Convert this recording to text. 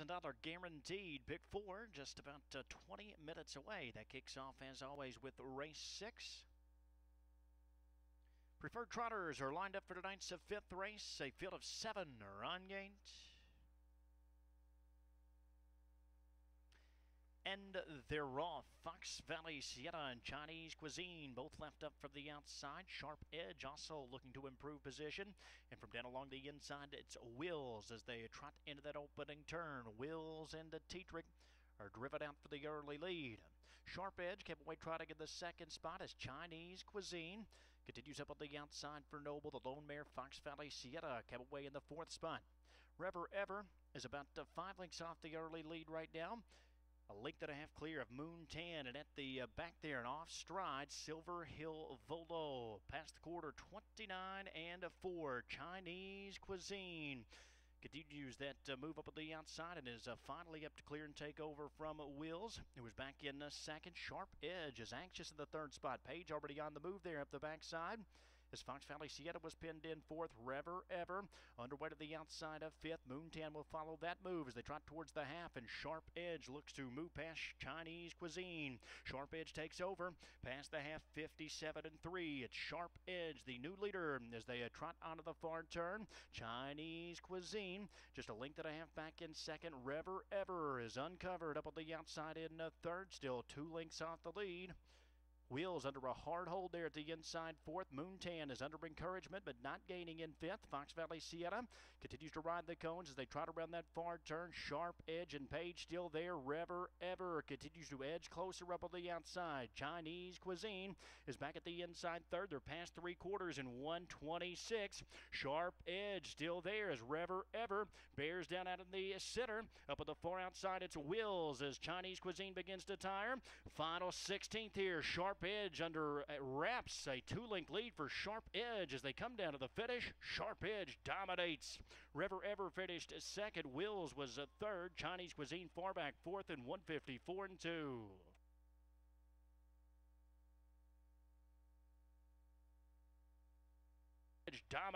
$1,000 guaranteed. Pick four, just about uh, 20 minutes away. That kicks off, as always, with race six. Preferred trotters are lined up for tonight's fifth race. A field of seven are on gate. And they're raw. Fox Valley Sienna and Chinese Cuisine both left up from the outside. Sharp Edge also looking to improve position. And from down along the inside, it's Wheels as they trot into that opening turn. Wheels into Tetrick are driven out for the early lead. Sharp Edge kept away trotting in the second spot as Chinese Cuisine continues up on the outside for Noble. The lone mare Fox Valley Sierra kept away in the fourth spot. Rever Ever is about five lengths off the early lead right now. A length and a half clear of Moontan, and at the uh, back there and off stride, Silverhill Volo. Past the quarter, 29 and a 4. Chinese Cuisine continues that uh, move up at the outside and is uh, finally up to clear and take over from Wheels, who was back in uh, second. Sharp Edge is anxious in the third spot. Page already on the move there up the backside as Fox Valley Sienna was pinned in fourth. Rever Ever underway to the outside of fifth. Moontan will follow that move as they trot towards the half, and Sharp Edge looks to move past Chinese Cuisine. Sharp Edge takes over past the half, 57 and 3. It's Sharp Edge, the new leader, as they uh, trot onto the far turn. Chinese Cuisine just a length and a half back in second. Rever Ever is uncovered up on the outside in third, still two lengths off the lead. Wheels under a hard hold there at the inside fourth. Moontan is under encouragement, but not gaining in fifth. Fox Valley Sienna continues to ride the cones as they trot around that far turn. Sharp Edge and Page still there. Rever Ever continues to edge closer up on the outside. Chinese Cuisine is back at the inside third. They're past three quarters in 126. Sharp Edge still there as Rever Ever bears down out of the center. Up at the far outside, it's Wheels as Chinese Cuisine begins to tire. Final 16th here. Sharp Sharp Edge under uh, wraps a two-link lead for Sharp Edge as they come down to the finish. Sharp Edge dominates. Rever Ever finished second. Wheels was a third. Chinese Cuisine far back fourth and 154 and two. Edge dominates.